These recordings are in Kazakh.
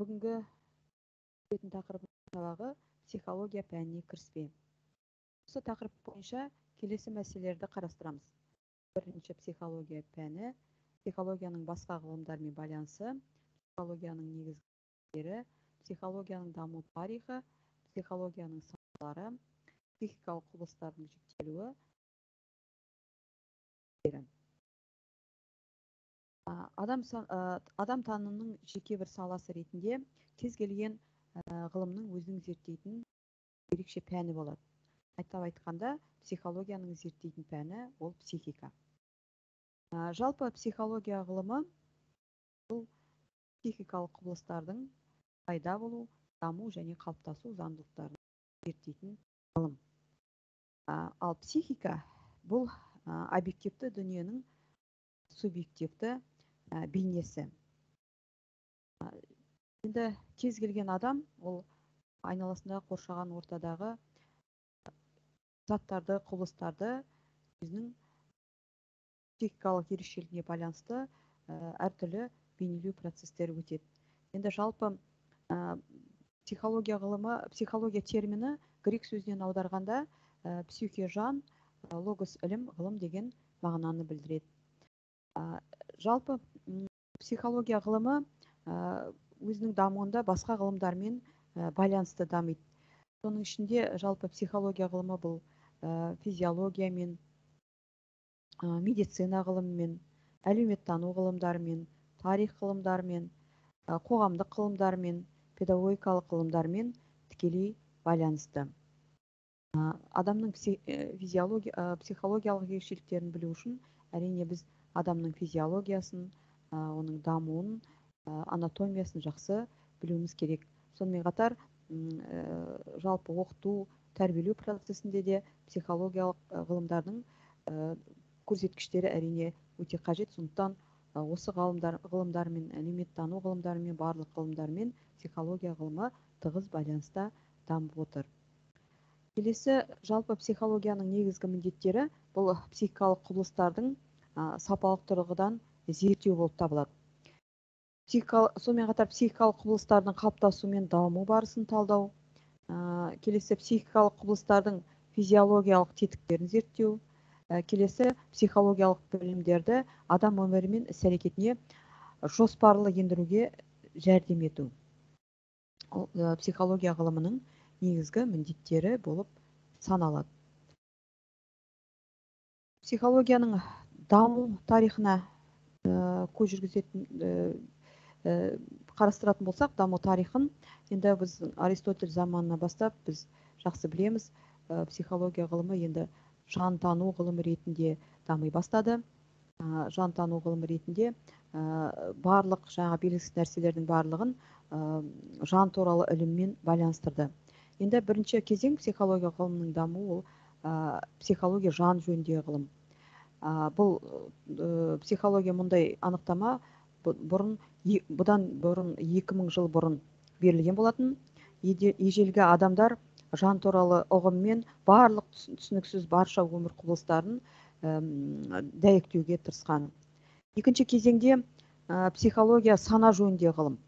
бүгінгі өтетін тақырыбымыз сабағы психология пәніне кіріспе. Осы тақырып бойынша келесі мәселелерді қарастырамыз. Бірінші психология пәні. Психологияның басқа ғылымдармен байланысы психологияның негіздері психологияның даму тарихы психологияның салалары психикалық құбылыстардың жіктелуі. Адам танымының жеке бір саласы ретінде кез келген ғылымның өзінің зерттейтін ерекше пәні болады. Айтап айтқанда психологияның зерттейтін пәні ол психика. Жалпы психология ғылымы бұл психикалық құбылыстардың пайда болу даму және қалыптасу заңдылықтарын зерттейтін ғылым. Ал психика бұл объективті дүниенің субъективті бейнесі. Енді кез келген адам ол айналасында қоршаған ортадағы заттарды құбылыстарды өзінің психикалық ерекшелігіне байланысты әртүрлі бейнелеу процестері өтеді. Енді жалпы психология ғылымы психология термині грек сөзінен аударғанда психе жан логос ілім ғылым деген мағынаны білдіреді. Жалпы психология ғылымы өзінің дамуында басқа ғылымдармен байланысты дамиды. Соның ішінде жалпы психология ғылымы бұл физиологиямен медицина ғылымымен әлеуметтану ғылымдарымен тарих ғылымдарымен қоғамдық ғылымдармен педагогикалық ғылымдармен тікелей байланысты. Адамның физиология психологиялық ерекшеліктерін білу үшін әрине біз адамның физиологиясын оның дамуын анатомиясын жақсы білуіміз керек. Сонымен қатар жалпы оқыту тәрбиелеу процесінде де психологиялық ғылымдардың көрсеткіштері әрине өте қажет. Сондықтан осы ғалымдар ғылымдармен әлеуметтану ғылымдарымен барлық ғылымдармен психология ғылымы тығыз байланыста дамып отыр. Келесі жалпы психологияның негізгі міндеттері бұл психикалық құбылыстардың сапалық тұрғыдан зерттеу болып табылады. Сонымен қатар психикалық құбылыстардың қалыптасуы мен даму барысын талдау ә, келесі психикалық құбылыстардың физиологиялық тетіктерін зерттеу ә, келесі психологиялық білімдерді адам өмірі мен іс әрекетіне жоспарлы ендіруге жәрдем ету. Ол психология ғылымының негізгі міндеттері болып саналады. Психологияның даму тарихына ә, көз жүргізетін ә, қарастыратын болсақ даму тарихын енді біз аристотель заманынан бастап біз жақсы білеміз. Психология ғылымы енді жантану ғылымы ретінде дами бастады. Ә, жантану ғылымы ретінде барлық жаңа белгісіз нәрселердің барлығын жан туралы іліммен байланыстырды. Енді бірінші кезең психология ғылымының дамуы ол ә, психология жан жөніндегі ғылым. Бұл ә, психология мұндай анықтама бұрын бұдан бұрын 2000 жыл бұрын берілген болатын. Ежелгі адамдар жан туралы ұғыммен барлық түсініксіз барша өмір құбылыстарын ә, дәйектеуге тырысқан. Екінші кезеңде ә, психология сана жөніндегі ғылым.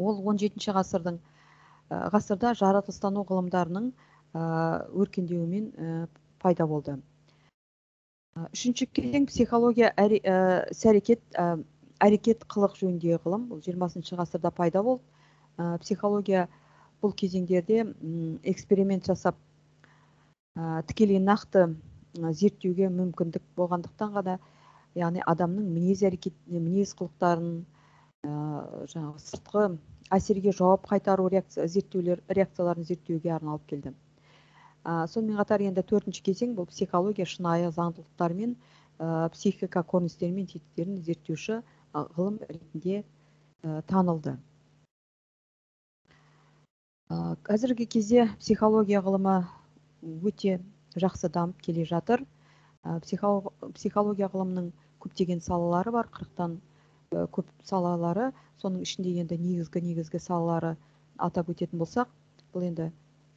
Ол 17 ғасырдың Э, ғасырда жаратылыстану ғылымдарының э, өркендеуімен э, пайда болды. Үшінші кезең психология іс әрекет әрекет қылық жөніндегі ғылым. Бұл жиырмасыншы ғасырда пайда болды. Психология бұл кезеңдерде эксперимент жасап тікелей нақты зерттеуге мүмкіндік болғандықтан ғана яғни адамның мінез әрекет мінез құлықтарын жаңағы сыртқы әсерге жауап қайтару реакция зерттеулер реакцияларын зерттеуге арналып келді. Ә, сонымен қатар енді төртінші кезең бұл психология шынайы заңдылықтар мен ә, психика көріністері мен тетіктерін зерттеуші ғылым ретінде ә, танылды. Ә, қазіргі кезде психология ғылымы өте жақсы дамып келе жатыр. Ә, психология ғылымының көптеген салалары бар қырықтан көп салалары. Соның ішінде енді негізгі негізгі салалары атап өтетін болсақ бұл енді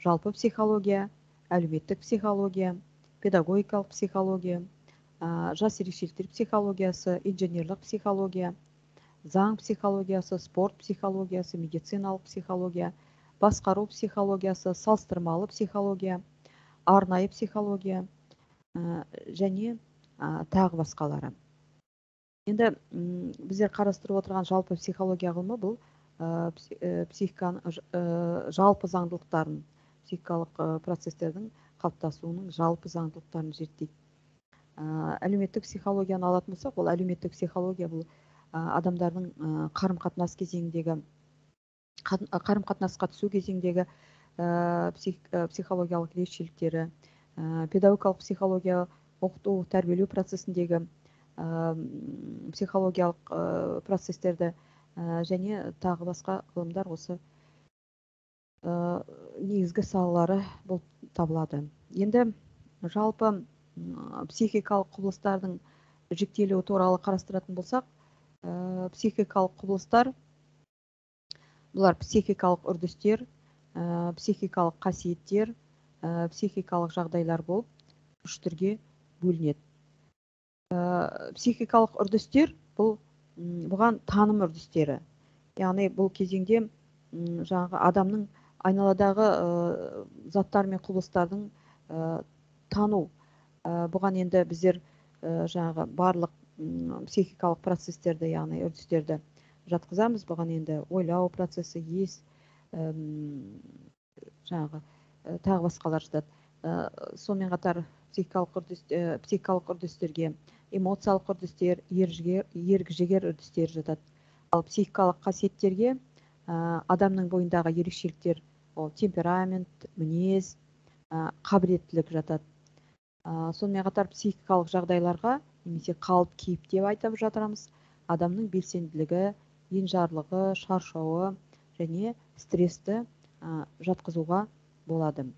жалпы психология әлеуметтік психология педагогикалық психология ә, жас ерекшеліктер психологиясы инженерлік психология заң психологиясы спорт психологиясы медициналық психология басқару психологиясы салыстырмалы психология арнайы психология ә, және ә, тағы басқалары. Енді біздер қарастырып отырған жалпы психология ғылымы бұл ә, психиканың ә, жалпы заңдылықтарын психикалық процестердің қалыптасуының жалпы заңдылықтарын зерттейді. Ә, әлеуметтік психологияны алатын болсақ ол әлеуметтік психология бұл адамдардың қарым қатынас кезеңіндегі қарым қатынасқа түсу кезеңдегі псих, психологиялық ерекшеліктері педагогикалық психология оқыту тәрбиелеу процесіндегі психологиялық процестерді және тағы басқа ғылымдар осы негізгі салалары болып табылады. Енді жалпы психикалық құбылыстардың жіктелуі туралы қарастыратын болсақ ә, психикалық құбылыстар бұлар психикалық үрдістер ә, психикалық қасиеттер ә, психикалық жағдайлар болып үш түрге бөлінеді. Ә, психикалық үрдістер бұл бұған таным үрдістері. Яғни бұл кезеңде жаңағы адамның айналадағы ә, заттар мен құбылыстардың ә, тану. Ә, бұған енді біздер ә, жаңағы барлық психикалық процестерді яғни үрдістерді жатқызамыз. Бұған енді ойлау процесі ес жаңағы тағы басқалар жатады. Сонымен қатар психикалық үрдіс психикалық үрдістерге эмоциялық үрдістер ерік жігер үрдістері жатады. Ал психикалық қасиеттерге адамның бойындағы ерекшеліктер ол темперамент мінез қабілеттілік жатады. Сонымен қатар психикалық жағдайларға немесе қалып кейіп деп айтып жатырмыз адамның белсенділігі енжарлығы шаршауы және стрессті жатқызуға болады.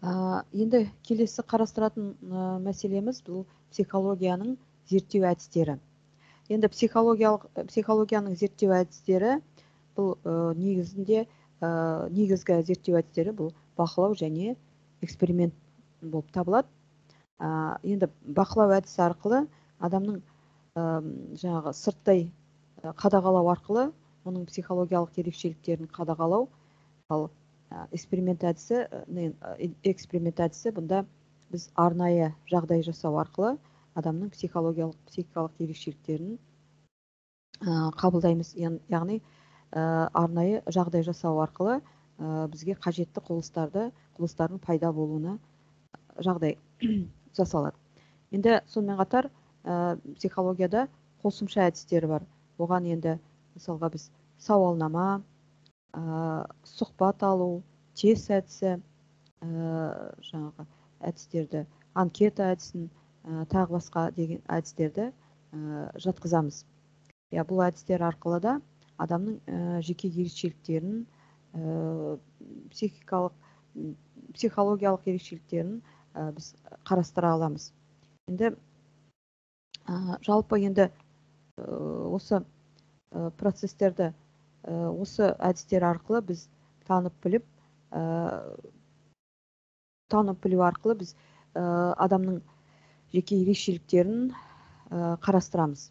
Енді келесі қарастыратын мәселеміз бұл психологияның зерттеу әдістері. Енді психологиялық психологияның зерттеу әдістері бұл негізінде негізгі зерттеу әдістері бұл бақылау және эксперимент болып табылады. Ә, енді бақылау әдісі арқылы адамның ә, жаңағы сырттай қадағалау арқылы оның психологиялық ерекшеліктерін қадағалау. Ал эксперимент әдісі эксперимент әдісі бұнда біз арнайы жағдай жасау арқылы адамның психологиялық психикалық ерекшеліктерін ә, қабылдаймыз. Яғни арнайы жағдай жасау арқылы ә, бізге қажетті құбылыстарды құбылыстардың пайда болуына жағдай жасалады. Енді сонымен қатар психологияда қосымша әдістері бар. Оған енді мысалға біз сауалнама ә, сұхбат алу тест әдісі ә, жаңағы әдістерді анкета әдісін ә, тағы басқа деген әдістерді ә, жатқызамыз. Иә бұл әдістер арқылы да адамның ә, жеке ерекшеліктерін ә, психикалық психологиялық ерекшеліктерін ә, біз қарастыра аламыз. Енді жалпы енді осы ә, процестерді осы әдістер арқылы біз танып біліп танып білу арқылы біз адамның жеке ерекшеліктерін қарастырамыз.